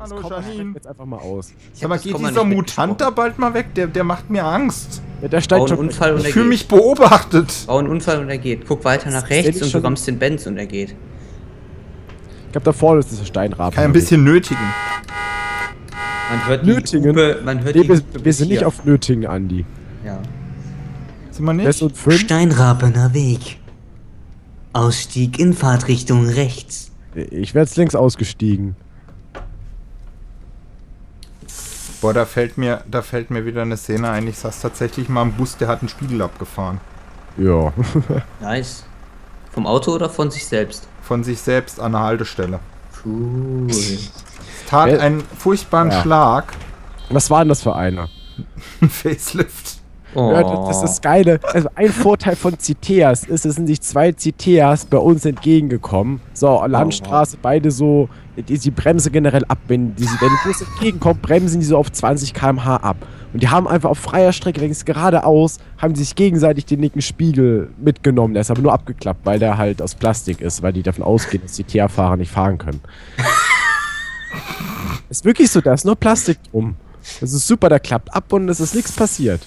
Hallo Das kommt Janine. jetzt einfach mal aus. Mal, das geht dieser Mutant da bald mal weg? Der, der macht mir Angst. Ja, der Bau steigt einen schon. Unfall und Ich fühle mich beobachtet. Bau einen Unfall und er geht. Guck weiter nach rechts ich und du rammst den Benz und er geht. Ich glaube, da vorne ist dieser Steinraben. Kann ein bisschen nötigen. Man hört die Nötingen? Hupe, man hört Nee, die wir, wir sind nicht auf Nötingen, Andi. Ja. Sind wir nicht? und 5. Steinrapener Weg. Ausstieg in Fahrtrichtung rechts. Ich werde jetzt links ausgestiegen. Boah, da fällt mir, da fällt mir wieder eine Szene ein. Ich saß tatsächlich mal im Bus, der hat einen Spiegel abgefahren. Ja. Nice. Vom Auto oder von sich selbst? Von sich selbst an der Haltestelle. Cool. Es tat Wer- einen furchtbaren Ja. Schlag. Was war denn das für einer? Ein Facelift. Oh. Ja, das, ist das Geile. Also ein Vorteil von Citeas ist, es sind sich zwei Citeas bei uns entgegengekommen. So, Landstraße, beide so, die, die bremsen generell ab, wenn die, wenn die Bus entgegenkommt, bremsen die so auf 20 km/h ab. Und die haben einfach auf freier Strecke links geradeaus, haben die sich gegenseitig den linken Spiegel mitgenommen. Der ist aber nur abgeklappt, weil der halt aus Plastik ist, weil die davon ausgehen, dass Citea-Fahrer nicht fahren können. ist wirklich so, da ist nur Plastik drum. Das ist super, der klappt ab und es ist nichts passiert.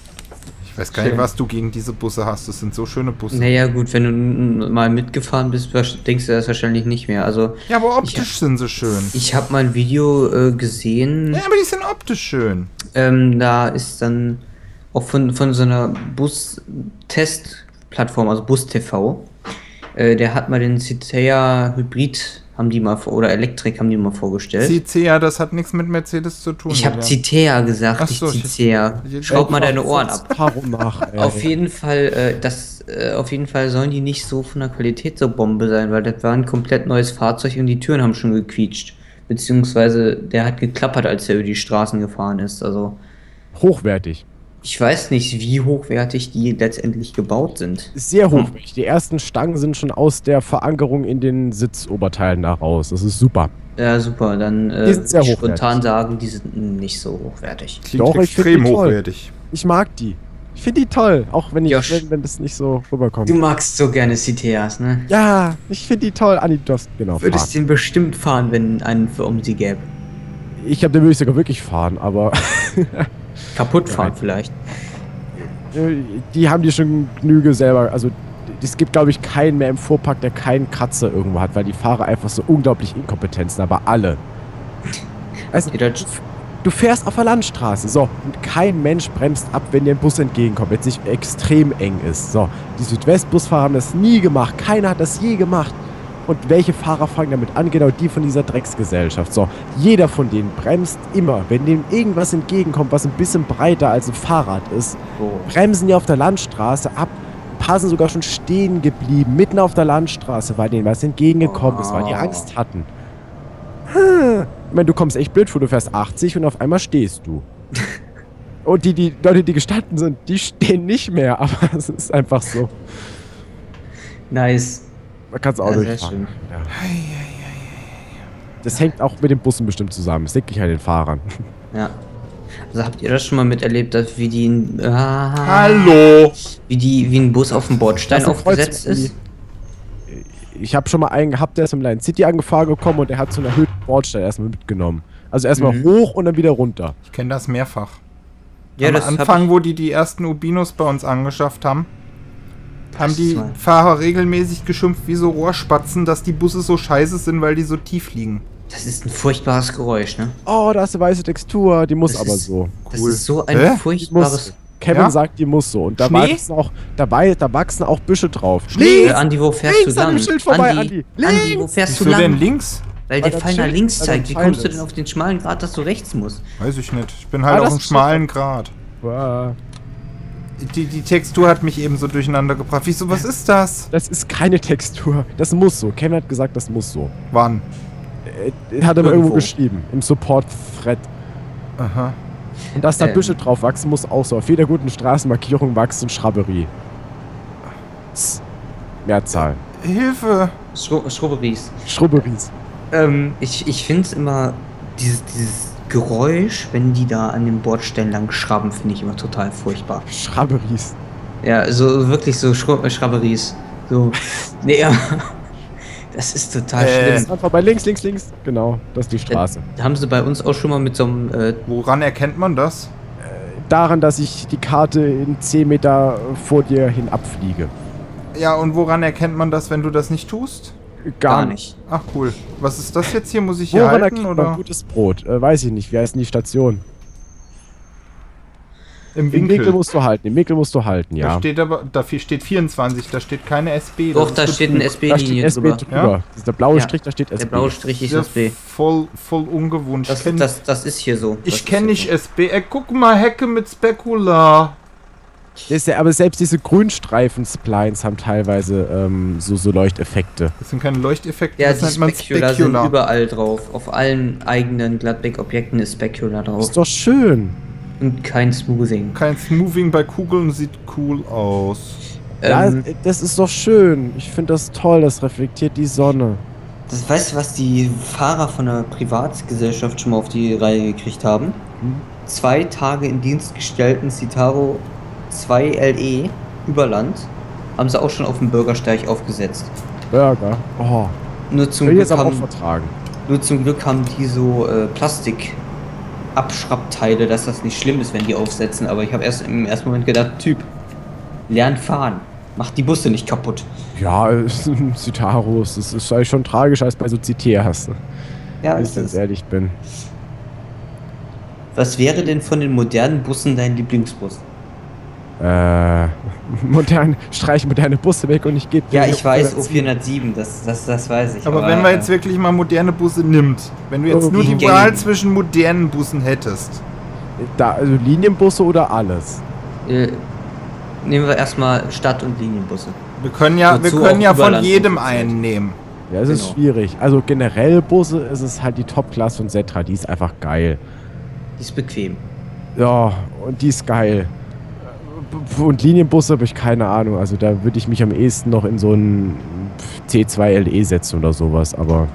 Ich weiß gar nicht, was du gegen diese Busse hast. Das sind so schöne Busse. Naja, gut, wenn du mal mitgefahren bist, denkst du das wahrscheinlich nicht mehr. Also, Ja, aber optisch sind sie schön. ich habe mal ein Video äh, gesehen. Ja, aber die sind optisch schön. Ähm, da ist dann auch von, von so einer Bus-Test-Plattform, also Bus-TV. Äh, der hat mal den Citea Hybrid, haben die mal vor, oder Elektrik haben die mal vorgestellt. CCA, das hat nichts mit Mercedes zu tun. ich habe. Citea gesagt, Ach so, nicht ich- Schraub mal deine Ohren ab. Warum nach? Auf jeden Fall, äh, das, äh, auf jeden Fall sollen die nicht so von der Qualität so Bombe sein, weil das war ein komplett neues Fahrzeug und die Türen haben schon gequietscht. Beziehungsweise der hat geklappert, als er über die Straßen gefahren ist. Also Hochwertig. Ich weiß nicht, wie hochwertig die letztendlich gebaut sind. Sehr hochwertig. Die ersten Stangen sind schon aus der Verankerung in den Sitzoberteilen da raus. Das ist super. Ja, super. Dann Die äh, sind sehr würd ich hochwertig. spontan sagen, die sind nicht so hochwertig. Klingt Doch, extrem hochwertig. Ich mag die. Ich finde die toll. Auch wenn, ich, Josh. wenn, wenn das nicht so rüberkommt. Du magst so gerne CTAs, ne? ja, ich finde die toll. Darfst genau fahren. Würdest den bestimmt fahren, wenn einen für um sie gäbe. Ich habe den würde ich sogar wirklich fahren, aber Kaputt fahren Nein. vielleicht. die haben die schon Genüge selber. Also es gibt, glaube ich, keinen mehr im Fuhrpark, der keinen Kratzer irgendwo hat, weil die Fahrer einfach so unglaublich inkompetent sind, aber alle. Also, Du fährst auf der Landstraße, so, und kein Mensch bremst ab, wenn dir ein Bus entgegenkommt, wenn es nicht extrem eng ist. So, die Südwestbusfahrer haben das nie gemacht, keiner hat das je gemacht. Und welche Fahrer fangen damit an? Genau die von dieser Drecksgesellschaft. So, jeder von denen bremst immer, wenn dem irgendwas entgegenkommt, was ein bisschen breiter als ein Fahrrad ist, Oh. bremsen die auf der Landstraße ab. Ein paar sind sogar schon stehen geblieben, mitten auf der Landstraße, weil denen was entgegengekommen ist, weil die Oh. Angst hatten. Hm. Ich meine, du kommst echt blöd vor, du fährst 80 und auf einmal stehst du. und die, die Leute, die gestanden sind, die stehen nicht mehr, aber es ist einfach so. Nice. Man kann es auch Ja, durchfahren. Ja. Das hängt auch mit den Bussen bestimmt zusammen. Das liegt nicht an den Fahrern. Ja. Also habt ihr das schon mal miterlebt, dass wie die ein- ah, Hallo! wie die wie ein Bus auf dem Bordstein ein aufgesetzt Kreuz- ist? Ich habe schon mal einen gehabt, der ist im Line City angefahren gekommen und der hat so einen erhöhten Bordstein erstmal mitgenommen. Also erstmal Mhm. hoch und dann wieder runter. Ich kenne das mehrfach. Ja, Am das Anfang, ich- wo die die ersten Ubinos bei uns angeschafft haben, haben die mal- Fahrer regelmäßig geschimpft wie so Rohrspatzen, dass die Busse so scheiße sind, weil die so tief liegen. Das ist ein furchtbares Geräusch, ne? Oh, da ist eine weiße Textur, die muss Das aber ist- so. Das Cool. ist so ein Hä? Furchtbares. Kevin Ja? sagt, die muss so. Und da Schnee? wachsen auch, dabei, da wachsen auch Büsche drauf. Äh, Andi, wo fährst links du an lang? dem Schild vorbei, Andi, Andi. Andi, wo Links! fährst du Wieso denn lang? links? Weil Weil der Pfeil nach links an zeigt. Wie dem kommst du denn auf den schmalen Grad, dass du rechts musst? Weiß ich nicht. Ich bin halt Ah, auf ist schmalen Grad. Ah, Die, die Textur hat mich eben so durcheinander gebracht. Wieso, was ist das? Das ist keine Textur. Das muss so. Kevin hat gesagt, das muss so. Wann? Äh, Hat er mal irgendwo Irgendwo. geschrieben. Im Support-Thread. Aha. Und dass da Ähm. Büsche drauf wachsen, muss auch so. Auf jeder guten Straßenmarkierung wachsen Schrabberie. Mehrzahl. Hilfe! Schru Schrubberies. Schrubberies. Ähm, ich ich finde es immer, dieses, dieses Geräusch, wenn die da an dem Bordstein lang schrabben, finde ich immer total furchtbar. Schrabberies. Ja, so wirklich so Schrabberies. So. nee, ja. Das ist total Äh. schlimm. Ist einfach bei links, links, links. Genau, das ist die Straße. Da haben sie bei uns auch schon mal mit so einem äh, Woran erkennt man das? Daran, dass ich die Karte in 10 Meter vor dir hin abfliege. Ja, und woran erkennt man das, wenn du das nicht tust? Gar nicht. Ach cool. Was ist das jetzt hier? Muss ich hier Woran halten oder gutes Brot? Äh, weiß ich nicht. Wie heißt denn die Station? im Im Winkel? Winkel musst du halten. Im Winkel musst du halten, Da ja. steht aber, dafür steht 24, da steht keine SB. Doch, da steht ein Betrug. Da steht SB-Linie SB drüber. Ja? Der blaue Ja. Strich, da steht Der SB. blaue Strich ist Ja, SB. voll, voll ungewohnt. Das, kenne das, das ist hier so. Ich ist kenn hier nicht so. SB. Ey, guck mal, Hecke mit Spekular. Ja, aber selbst diese Grünstreifen-Splines haben teilweise ähm, so, so Leuchteffekte. Das sind keine Leuchteffekte, Ja, das die nennt man Specular sind überall drauf. Auf allen eigenen Gladbeck-Objekten ist Specular drauf. Ist doch schön. Und kein Smoothing. Kein Smoothing bei Kugeln sieht cool aus. Ja, Ähm, das ist doch schön. Ich finde das toll. Das reflektiert die Sonne. das, weißt du, was die Fahrer von der Privatgesellschaft schon mal auf die Reihe gekriegt haben? Hm? Zwei Tage in Dienst gestellten Citaro 2 LE über Land haben sie auch schon auf dem Bürgersteig aufgesetzt. Burger. Oh, Nur zum, Glück jetzt aber auch haben, vertragen. nur zum Glück haben die so äh, Plastik-Abschraubteile, dass das nicht schlimm ist, wenn die aufsetzen. Aber ich habe erst im ersten Moment gedacht, Typ, lern fahren. Mach die Busse nicht kaputt. Ja, Citaros, das ist eigentlich schon tragischer als bei so CTRs. Ja, Wenn das ich ganz ist, ehrlich bin. was wäre denn von den modernen Bussen dein Lieblingsbus? Äh, modern, streich moderne Busse weg und ich gebe Ja, ich weiß, O407, das, das, das weiß ich. Aber wenn man jetzt wirklich mal moderne Busse nimmt, wenn du jetzt Oh, nur die Wahl zwischen modernen Bussen hättest, Da, also Linienbusse oder alles? Äh, nehmen wir erstmal Stadt- und Linienbusse. wir können ja, wir können ja von jedem einen nehmen. Ja, es ist Genau. schwierig. Also generell Busse ist es halt die Top-Class von Setra, die ist einfach geil. Die ist bequem. Ja, und die ist geil. Und Linienbusse habe ich keine Ahnung. Also da würde ich mich am ehesten noch in so einen C2 LE setzen oder sowas. Aber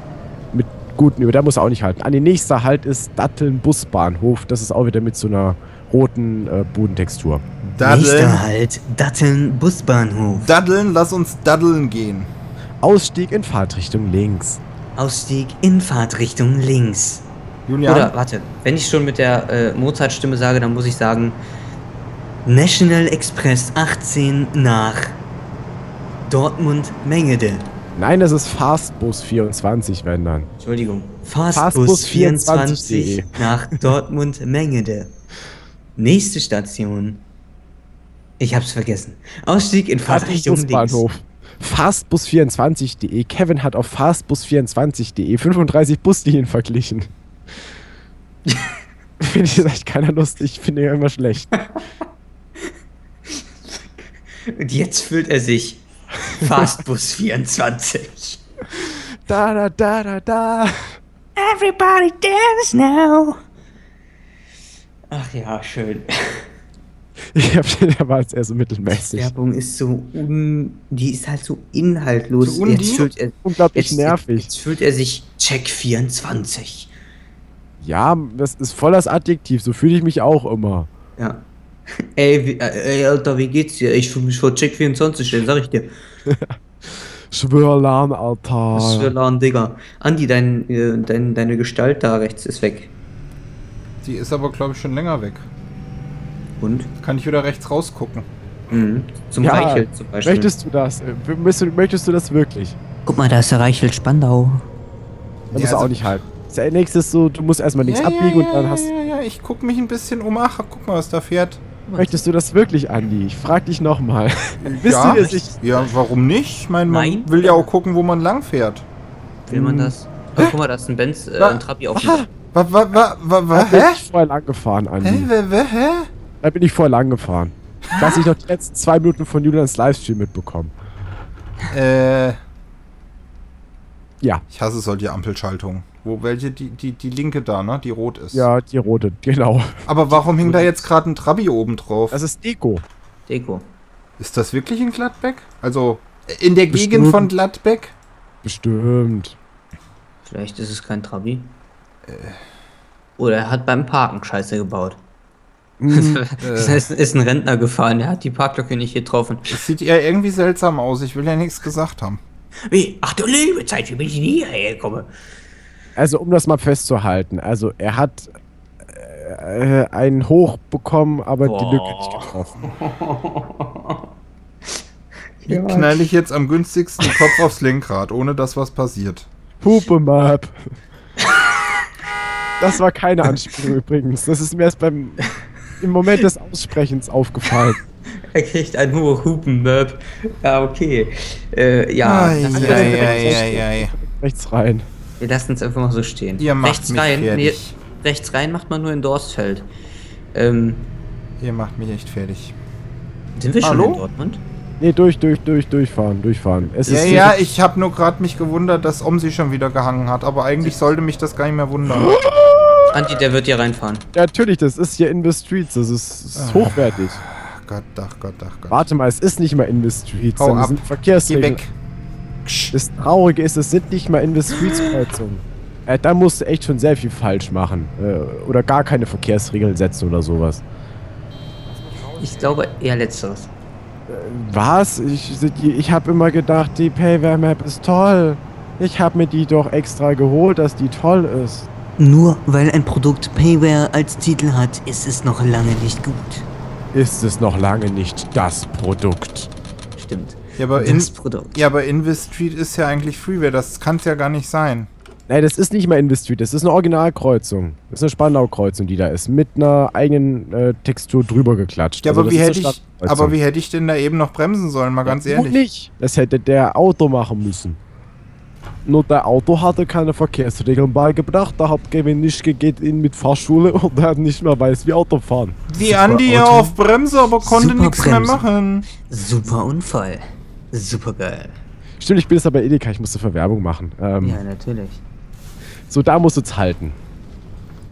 mit guten über, der muss auch nicht halten. An den nächster Halt ist Datteln Busbahnhof. Das ist auch wieder mit so einer roten äh, Bodentextur. Daddeln, Nächster Halt, Datteln Busbahnhof. daddeln, lass uns daddeln gehen. Ausstieg in Fahrtrichtung links. Ausstieg in Fahrtrichtung links. Julian, Oder, warte, wenn ich schon mit der äh, Mozart-Stimme sage, dann muss ich sagen, National Express 18 nach Dortmund-Mengede. Nein, das ist Fastbus 24, wenn dann. Entschuldigung, Fastbus Fastbus24.de. 24 nach Dortmund-Mengede. Nächste Station. Ich hab's vergessen. Ausstieg in Fahrtrichtung links. Busbahnhof. Fastbus24.de. Kevin hat auf Fastbus24.de 35 Buslinien verglichen. Finde ich echt keiner lustig. Ich finde ihn immer schlecht. Und jetzt fühlt er sich Fastbus 24. Da, da, da, da, da. Everybody dance now. Ach ja, schön. Ich hab den, der war jetzt eher so mittelmäßig. Werbung ist so un... Die ist halt so inhaltlos. So jetzt, fühlt er, Unglaublich jetzt, nervig. jetzt fühlt er sich Check 24. Ja, das ist voll das Adjektiv. So fühle ich mich auch immer. Ja. Ey, wie, äh, ey, Alter, wie geht's dir? Ich fühle mich vor Check 24 stellen, sag ich dir. Schwörlan, Alter. Laden, Digga. Andi, dein, äh, dein, deine Gestalt da rechts ist weg. die ist aber, glaube ich, schon länger weg. Und? Kann ich wieder rechts rausgucken. Mhm. Zum Ja, Reichelt zum Beispiel. Möchtest du das? Äh, Möchtest du, möchtest du das wirklich? Guck mal, da ist der Reichelt Spandau. Dann Ja, musst du auch also- nicht halten. Das nächste ist so, du musst erstmal links ja, abbiegen ja, und dann ja, hast Ja, ja, ich guck mich ein bisschen um. Ach, guck mal, was da fährt. Möchtest du das wirklich, Andi? Ich frag dich nochmal. Bist ja, du dir sicher? ja, warum nicht? Ich meine, man Nein. will ja auch gucken, wo man lang fährt. Will man Hm. das? Oh, guck mal, da ist ein Benz, äh, ein Trabi auf dem Wa, wa, wa, wa, wa, da bin hä? ich vorher lang gefahren, Hä? Andi. Hä? Hä? Hä? Da bin ich vorher lang gefahren. Das ich noch die letzten zwei Minuten von Julians Livestream mitbekommen. Äh, Ja, ich hasse solche Ampelschaltungen. Wo welche, die, die, die linke da, ne? Die rot ist. ja, die rote, genau. Aber warum hing da jetzt gerade ein Trabi oben drauf? Das ist Deko. Deko. Ist das wirklich in Gladbeck? Also, in der Bestimmt. Gegend von Gladbeck? Bestimmt. Vielleicht ist es kein Trabi. Oder er hat beim Parken Scheiße gebaut. Hm, Das heißt, ist ein Rentner gefahren, der hat die Parklücke nicht getroffen. Das sieht ja irgendwie seltsam aus. Ich will ja nichts gesagt haben. Wie? Ach du liebe Zeit, wie bin ich denn hierher gekommen? Also, um das mal festzuhalten, also er hat äh, einen Hoch bekommen, aber die Lücke nicht getroffen. Wie knall ich jetzt am günstigsten den Kopf aufs Lenkrad, ohne dass was passiert? Puppe Map. Das war keine Anspielung übrigens. Das ist mir erst beim im Moment des Aussprechens aufgefallen. Er kriegt einen hohen Hupen-Möb. Ja, okay. Äh, ja, Ai, ai, ai, ai, ai. Rechts rein. Wir lassen es einfach mal so stehen. Ihr macht rechts mich rein, nee, fertig. rechts rein macht man nur in Dorstfeld. Ähm, Ihr macht mich echt fertig. sind wir schon Hallo? in Dortmund? Nee, durch, durch, durch, durchfahren, durchfahren. Es Ja, ist ja, ich habe nur gerade mich gewundert, dass Omsi schon wieder gehangen hat, aber eigentlich sollte mich das gar nicht mehr wundern. Andi, der wird hier reinfahren. Ja, natürlich, das ist hier in the Streets, das ist, das Ah. ist hochwertig. Ach Gott, ach Gott, ach Gott. Warte mal, es ist nicht mal in the Streets, Hau sondern ab. Geh Verkehrsregeln. Weg. Das Traurige ist, es sind nicht mal in the Streets Kreuzungen. Äh, da musst du echt schon sehr viel falsch machen. Äh, oder gar keine Verkehrsregeln setzen oder sowas. Ich glaube eher letzteres. Was? Ich, ich habe immer gedacht, die Payware Map ist toll. Ich habe mir die doch extra geholt, dass die toll ist. Nur weil ein Produkt Payware als Titel hat, ist es noch lange nicht gut. Ist es noch lange nicht das Produkt. Stimmt. Ja, aber in, ja, aber Invis Street ist ja eigentlich Freeware, das kann es ja gar nicht sein. Nein, das ist nicht mal in the Street, das ist eine Originalkreuzung. Das ist eine Spandau-Kreuzung, die da ist. Mit einer eigenen äh, Textur drüber geklatscht. Ja, Also aber das wie hätte ich, aber wie hätte ich denn da eben noch bremsen sollen, mal ganz Du ehrlich? nicht. Das hätte der Auto machen müssen. Nur der Auto hatte keine Verkehrsregeln beigebracht. Da hat Kevin nicht geht in mit Fahrschule und er hat nicht mehr weiß, wie Auto fahren. Wie Andi ja auf Bremse, aber konnte nichts mehr machen. Super Unfall. Super geil. Stimmt, ich bin jetzt aber Edeka, ich musste für Werbung machen. Ähm, Ja, natürlich. So, da musst du jetzt halten.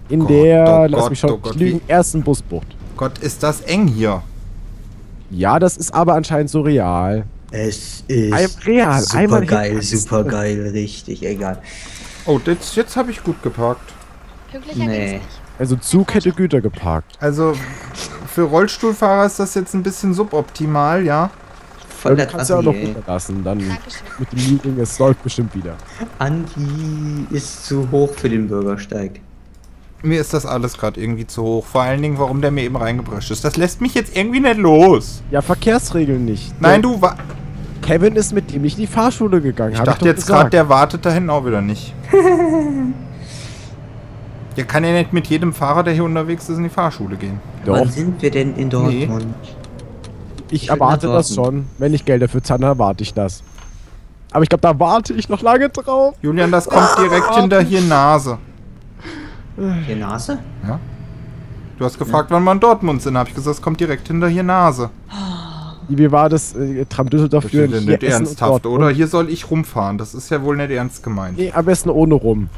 In Gott, der, oh lass Gott, mich schauen, oh lügen, ersten Busbucht. Gott, ist das eng hier. Ja, das ist aber anscheinend so real. Es ist Ein- real, super einmal geil, super geil, richtig, egal. Oh, jetzt, jetzt habe ich gut geparkt. Pünktlicher Nee. Also Zug hätte Güter geparkt. Also, für Rollstuhlfahrer ist das jetzt ein bisschen suboptimal, ja. Voll du der kannst ja auch noch runterlassen, dann Dankeschön. mit dem Meeting, es läuft bestimmt wieder. Andi ist zu hoch für den Bürgersteig. Mir ist das alles gerade irgendwie zu hoch. Vor allen Dingen, warum der mir eben reingeprescht ist. Das lässt mich jetzt irgendwie nicht los. Ja, Verkehrsregeln nicht. Nein, Der du, wa Kevin ist mit ihm nicht in die Fahrschule gegangen. ich dachte doch jetzt gerade, der wartet da hinten auch wieder nicht. Der kann ja nicht mit jedem Fahrer, der hier unterwegs ist, in die Fahrschule gehen. Doch, Wann sind wir denn in Dortmund? ich ich erwarte das schon. Wenn ich Geld dafür zahle, dann erwarte ich das. Aber ich glaube, da warte ich noch lange drauf. Julian, das kommt direkt hinter hier Nase. Die Nase? Ja? Du hast gefragt, wann wir in Dortmund sind. Habe ich gesagt, es kommt direkt hinter hier Nase. Wie war das? Äh, Tram Düsseldorf Das ist ja führen nicht hier ernsthaft, Dortmund? oder? Hier soll ich rumfahren. Das ist ja wohl nicht ernst gemeint. Nee, am besten ohne rum.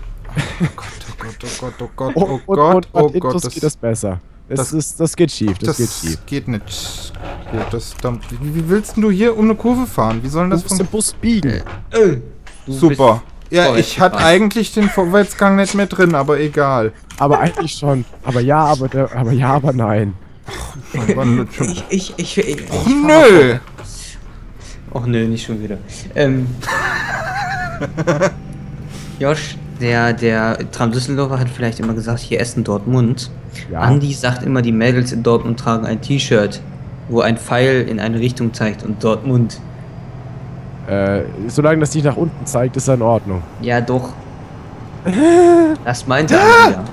Oh Gott, oh Gott, oh Gott, oh Gott, Oh, oh Gott, oh und Intros Gott. geht das besser. Das, das- ist, das geht schief, das, Das geht schief. geht nicht. Gut, das, dann, wie, wie willst denn du hier um eine Kurve fahren? Wie soll denn Du das musst den funktionieren? Bus biegen. Äh, du Super. Ja, ich hatte eigentlich den Vorwärtsgang nicht mehr drin, aber egal. Aber eigentlich schon. Aber ja, aber, der, aber ja, aber nein. Ich, ich, ich, ich, ich Oh, nö! Och nö, nicht schon wieder. Ähm. Josh, der, der Tram Düsseldorfer hat vielleicht immer gesagt, hier Essen, Dortmund. Ja. Andi sagt immer, die Mädels in Dortmund tragen ein T-Shirt, wo ein Pfeil in eine Richtung zeigt und Dortmund. Äh, solange das nicht nach unten zeigt, ist er in Ordnung. Ja, doch. Das meinte Andi ja.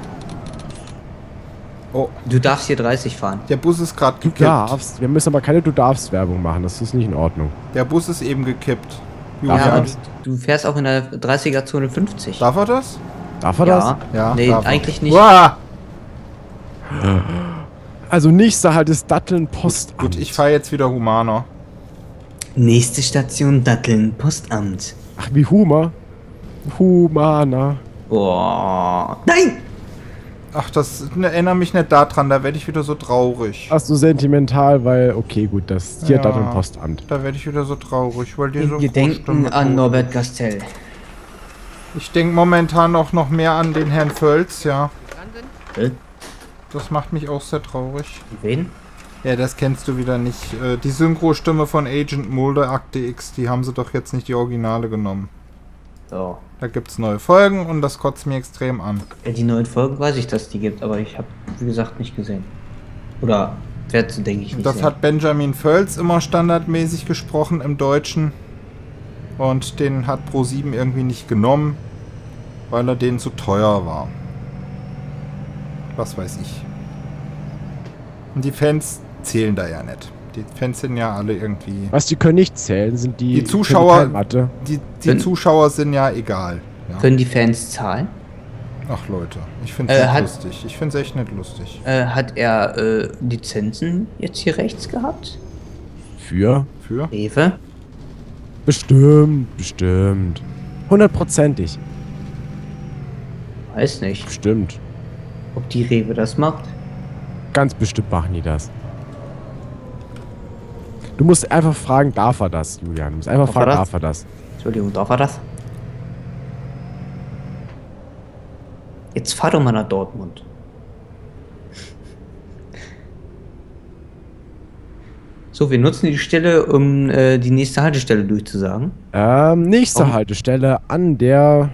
Oh, Du darfst hier 30 fahren. der Bus ist gerade Du gekippt. darfst. Wir müssen aber keine Du darfst Werbung machen. Das ist nicht in Ordnung. Der Bus ist eben gekippt. Ja, Julian, aber du, du fährst auch in der 30er-Zone 50. darf er das? Darf er ja. Ja, Nee, darf er. eigentlich nicht. Uah! das? Also nächster halt ist Datteln Post. Gut, ich fahre jetzt wieder humaner. Nächste Station Datteln, Postamt. Ach, wie Humor. Humana. Boah. Nein! Ach, das ne, erinnert mich nicht daran, da werde ich wieder so traurig. Ach so sentimental, weil, okay, gut, das hier Ja. Datteln Postamt. Da werde ich wieder so traurig, weil die so In Gedenken Großstimme an tun. Norbert Gastel. Ich denke momentan auch noch mehr an den Herrn Völz, ja. Hä? Das macht mich auch sehr traurig. Wen? Ja, das kennst du wieder nicht. Äh, Die Synchro-Stimme von Agent Mulder Akte X, die haben sie doch jetzt nicht die Originale genommen. So. Da gibt's neue Folgen und das kotzt mir extrem an. Ja, die neuen Folgen weiß ich, dass es die gibt, aber ich habe, wie gesagt, nicht gesehen. Oder werde denke ich, nicht Das sehen. hat Benjamin Völz immer standardmäßig gesprochen im Deutschen. Und den hat Pro7 irgendwie nicht genommen, weil er denen zu teuer war. Was weiß ich. Und die Fans zählen da ja nicht. Die Fans sind ja alle irgendwie. Was die können nicht zählen, sind die, Die Zuschauer- können Mathe. Die, die Wenn- Zuschauer sind ja egal. Ja. Können die Fans zahlen? Ach Leute, ich finde Äh, es hat- lustig. Ich finde es echt nicht lustig. Äh, hat er äh, Lizenzen jetzt hier rechts gehabt? Für? Für? Rewe? Bestimmt, bestimmt. Hundertprozentig. Weiß nicht, Bestimmt. ob die Rewe das macht. Ganz bestimmt machen die das. Du musst einfach fragen, darf er das, Julian? Du musst einfach Darf er fragen, das? darf er das? Entschuldigung, darf er das? Jetzt fahr doch mal nach Dortmund. So, wir nutzen die Stelle, um äh, die nächste Haltestelle durchzusagen. Ähm, nächste Oh. Haltestelle an der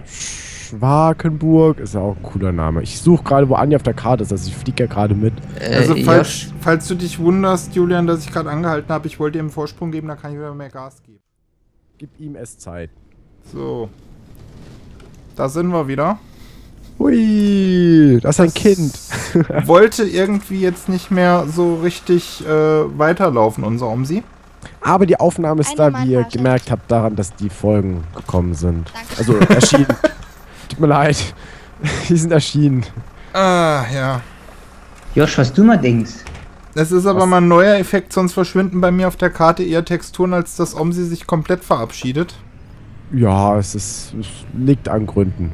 Schwakenburg. Ist ja auch ein cooler Name. Ich suche gerade, wo Anja auf der Karte ist. Also ich fliege ja gerade mit. Äh, Also falls, falls du dich wunderst, Julian, dass ich gerade angehalten habe, ich wollte dir einen Vorsprung geben, da kann ich wieder mehr Gas geben. Gib ihm es Zeit. So. Da sind wir wieder. Hui, das ist ein Kind. Wollte irgendwie jetzt nicht mehr so richtig äh, weiterlaufen, unser Omsi. Aber die Aufnahme ist Eine da, wie ihr gemerkt habt, daran, dass die Folgen gekommen sind. Danke. Also erschienen. Tut mir leid. Die sind erschienen. Ah, ja. Josh, was du mal denkst. Es ist aber Was? mal ein neuer Effekt, sonst verschwinden bei mir auf der Karte eher Texturen, als dass Omsi sich komplett verabschiedet. Ja, es ist. Es liegt an Gründen.